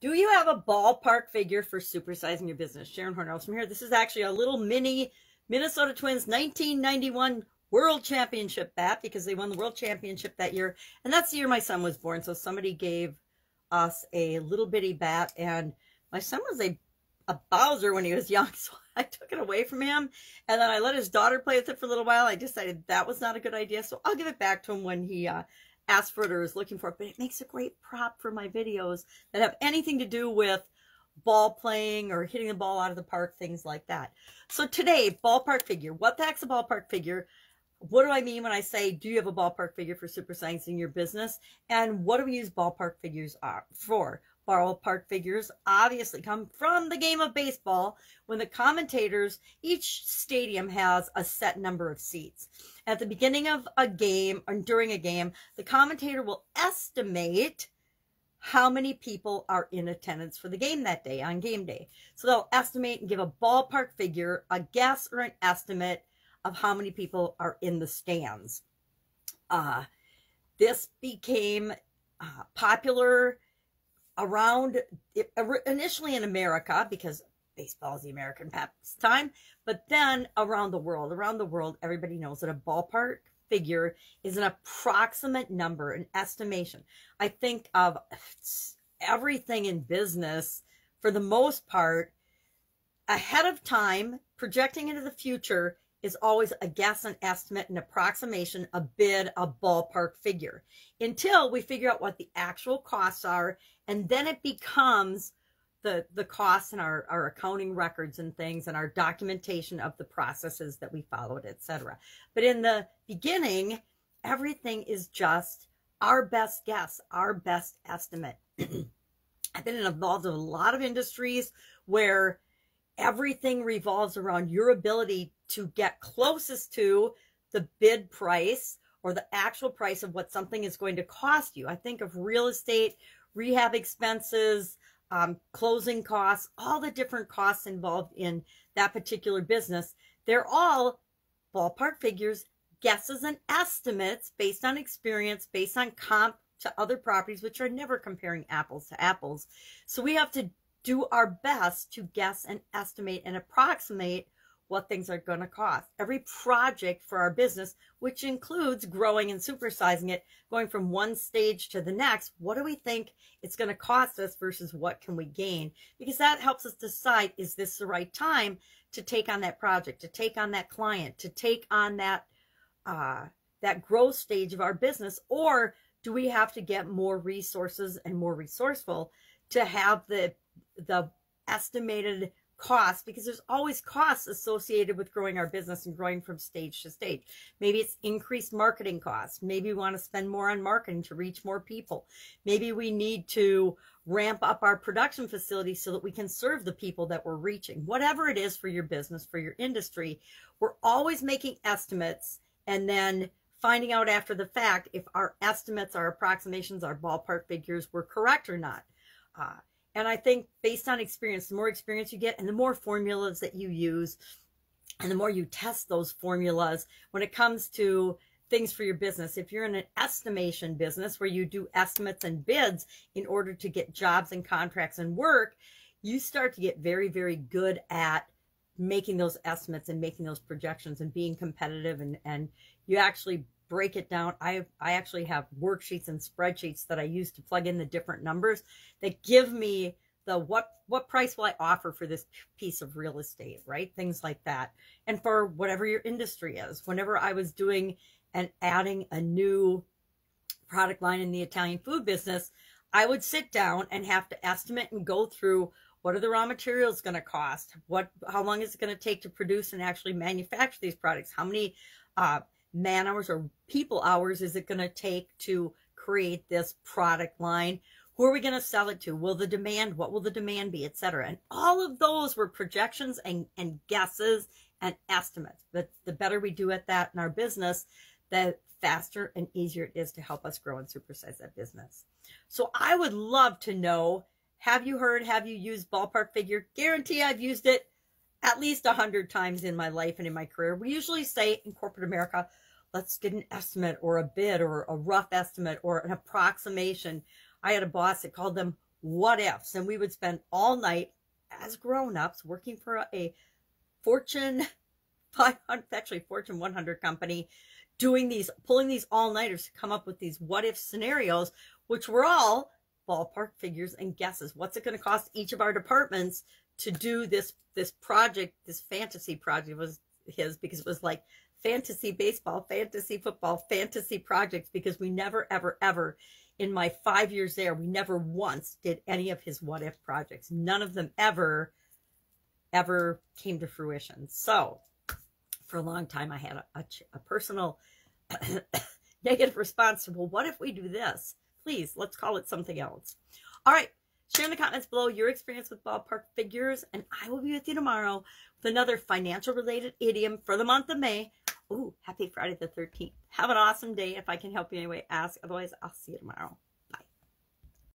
Do you have a ballpark figure for supersizing your business? Sharon Horne-Ellstrom here. This is actually a little mini Minnesota Twins 1991 World Championship bat because they won the World Championship that year. And that's the year my son was born. So somebody gave us a little bitty bat. And my son was a, a Bowser when he was young. So I took it away from him. And then I let his daughter play with it for a little while. I decided that was not a good idea. So I'll give it back to him when he uh, or is looking for but it makes a great prop for my videos that have anything to do with ball playing or hitting the ball out of the park, things like that. So today, ballpark figure. What the heck's a ballpark figure? What do I mean when I say, do you have a ballpark figure for super science in your business? And what do we use ballpark figures uh, for? ballpark figures obviously come from the game of baseball when the commentators, each stadium has a set number of seats. At the beginning of a game or during a game, the commentator will estimate how many people are in attendance for the game that day on game day. So they'll estimate and give a ballpark figure, a guess or an estimate of how many people are in the stands. Uh, this became uh, popular around initially in America because baseball is the American pastime, but then around the world, around the world, everybody knows that a ballpark figure is an approximate number, an estimation. I think of everything in business for the most part ahead of time, projecting into the future is always a guess, an estimate, an approximation, a bid, a ballpark figure until we figure out what the actual costs are. And then it becomes the, the costs and our, our accounting records and things and our documentation of the processes that we followed, etc. But in the beginning, everything is just our best guess, our best estimate. I've been involved in a lot of industries where everything revolves around your ability to get closest to the bid price or the actual price of what something is going to cost you. I think of real estate, rehab expenses, um, closing costs, all the different costs involved in that particular business. They're all ballpark figures, guesses, and estimates based on experience, based on comp to other properties, which are never comparing apples to apples. So we have to do our best to guess and estimate and approximate what things are going to cost. Every project for our business, which includes growing and supersizing it, going from one stage to the next, what do we think it's going to cost us versus what can we gain? Because that helps us decide, is this the right time to take on that project, to take on that client, to take on that, uh, that growth stage of our business, or do we have to get more resources and more resourceful to have the the estimated cost because there's always costs associated with growing our business and growing from stage to stage. Maybe it's increased marketing costs. Maybe we want to spend more on marketing to reach more people. Maybe we need to ramp up our production facility so that we can serve the people that we're reaching. Whatever it is for your business, for your industry, we're always making estimates and then finding out after the fact if our estimates, our approximations, our ballpark figures were correct or not. Uh, and I think based on experience, the more experience you get and the more formulas that you use and the more you test those formulas when it comes to things for your business. If you're in an estimation business where you do estimates and bids in order to get jobs and contracts and work, you start to get very, very good at making those estimates and making those projections and being competitive and, and you actually break it down. I I actually have worksheets and spreadsheets that I use to plug in the different numbers that give me the what what price will I offer for this piece of real estate, right? Things like that. And for whatever your industry is. Whenever I was doing and adding a new product line in the Italian food business, I would sit down and have to estimate and go through what are the raw materials going to cost? What how long is it going to take to produce and actually manufacture these products? How many uh, man hours or people hours is it going to take to create this product line? Who are we going to sell it to? Will the demand, what will the demand be, etc. And all of those were projections and, and guesses and estimates. But the better we do at that in our business, the faster and easier it is to help us grow and supersize that business. So I would love to know, have you heard, have you used ballpark figure? Guarantee I've used it at least a hundred times in my life and in my career. We usually say in corporate America, let's get an estimate or a bid or a rough estimate or an approximation. I had a boss that called them what ifs. And we would spend all night as grown-ups working for a, Fortune 500, actually Fortune 100 company, doing these, pulling these all-nighters to come up with these what if scenarios, which were all ballpark figures and guesses. What's it going to cost each of our departments to do this, this project, this fantasy project was his because it was like fantasy baseball, fantasy football, fantasy projects because we never, ever, ever in my five years there, we never once did any of his what if projects. None of them ever, ever came to fruition. So for a long time, I had a, a, a personal negative response to, well, what if we do this? Please, let's call it something else. All right. Share in the comments below your experience with ballpark figures, and I will be with you tomorrow with another financial related idiom for the month of May. Ooh, happy Friday the 13th. Have an awesome day. If I can help you anyway, ask. Otherwise, I'll see you tomorrow.